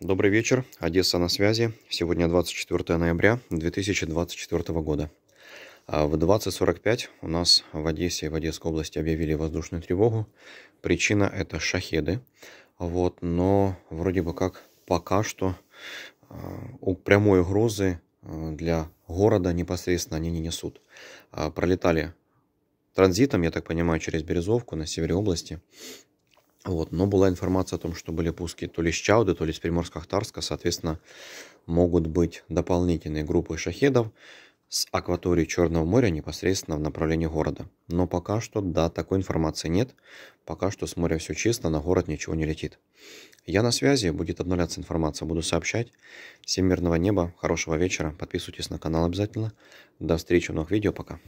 Добрый вечер, Одесса на связи. Сегодня 24 ноября 2024 года. А В 20.45 у нас в Одессе и в Одесской области объявили воздушную тревогу. Причина это шахеды. Вот, но вроде бы как пока что а, у прямой угрозы а, для города непосредственно они не несут. Пролетали транзитом, я так понимаю, через Березовку на севере области. Вот. Но была информация о том, что были пуски то ли с Чауды, то ли с Приморско-Ахтарска. Соответственно, могут быть дополнительные группы шахедов с акватории Черного моря непосредственно в направлении города. Но пока что, да, такой информации нет. Пока что с моря все чисто, на город ничего не летит. Я на связи, будет обновляться информация, буду сообщать. Всем мирного неба, хорошего вечера, подписывайтесь на канал обязательно. До встречи в новых видео, пока.